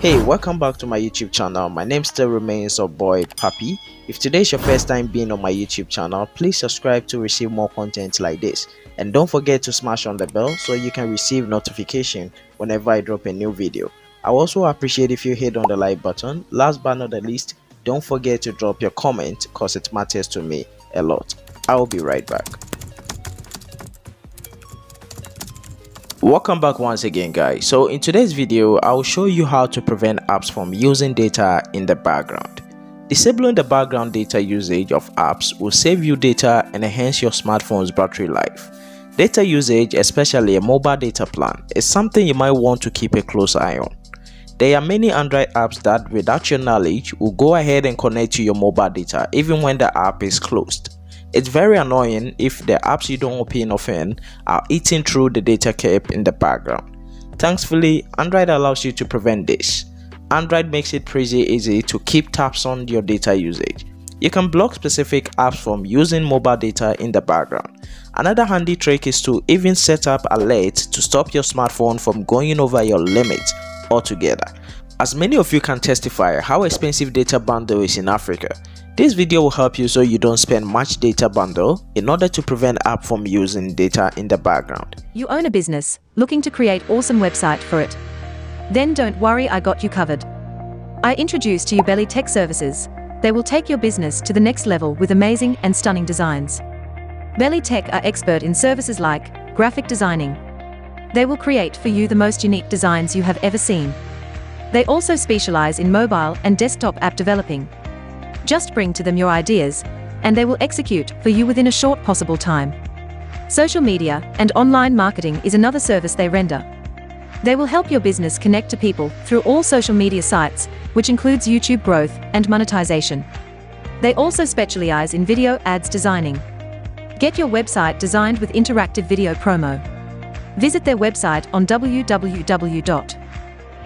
Hey, welcome back to my YouTube channel. My name still remains Oboypapi. If today is your first time being on my YouTube channel, please subscribe to receive more content like this. And don't forget to smash on the bell so you can receive notification whenever I drop a new video. I also appreciate if you hit on the like button. Last but not the least, don't forget to drop your comment cause it matters to me a lot. I will be right back. Welcome back once again guys. So in today's video i'll show you how to prevent apps from using data in the background. Disabling the background data usage of apps will save you data and enhance your smartphone's battery life. Data usage especially a mobile data plan is something you might want to keep a close eye on. There are many android apps that without your knowledge will go ahead and connect to your mobile data even when the app is closed it's very annoying if the apps you don't open often are eating through the data cap in the background. Thankfully, Android allows you to prevent this. Android makes it pretty easy to keep tabs on your data usage. You can block specific apps from using mobile data in the background. Another handy trick is to even set up alerts to stop your smartphone from going over your limit altogether. As many of you can testify how expensive data bundle is in Africa, this video will help you so you don't spend much data bundle in order to prevent app from using data in the background. You own a business, looking to create awesome website for it. Then don't worry I got you covered. I introduce to you Belly Tech Services. They will take your business to the next level with amazing and stunning designs. Belly Tech are expert in services like graphic designing. They will create for you the most unique designs you have ever seen. They also specialize in mobile and desktop app developing. Just bring to them your ideas, and they will execute for you within a short possible time. Social media and online marketing is another service they render. They will help your business connect to people through all social media sites, which includes YouTube growth and monetization. They also specialize in video ads designing. Get your website designed with interactive video promo. Visit their website on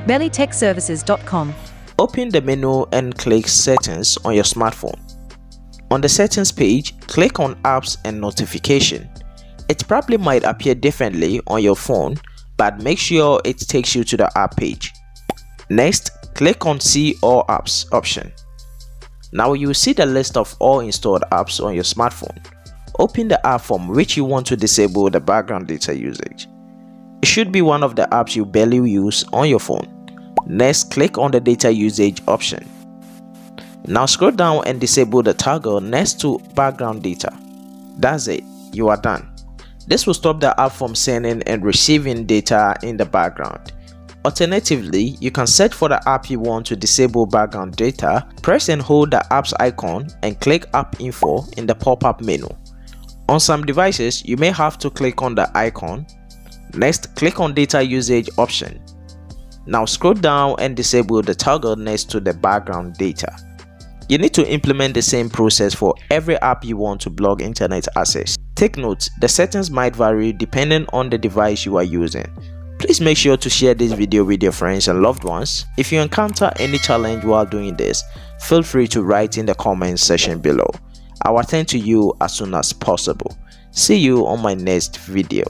www.bellytechservices.com. Open the menu and click Settings on your smartphone. On the Settings page, click on Apps and Notification. It probably might appear differently on your phone, but make sure it takes you to the app page. Next, click on See All Apps option. Now you will see the list of all installed apps on your smartphone. Open the app from which you want to disable the background data usage. It should be one of the apps you barely use on your phone. Next, click on the data usage option. Now scroll down and disable the toggle next to background data. That's it, you are done. This will stop the app from sending and receiving data in the background. Alternatively, you can search for the app you want to disable background data, press and hold the app's icon and click app info in the pop-up menu. On some devices, you may have to click on the icon. Next, click on data usage option. Now scroll down and disable the toggle next to the background data. You need to implement the same process for every app you want to block internet access. Take note, the settings might vary depending on the device you are using. Please make sure to share this video with your friends and loved ones. If you encounter any challenge while doing this, feel free to write in the comments section below. I'll attend to you as soon as possible. See you on my next video.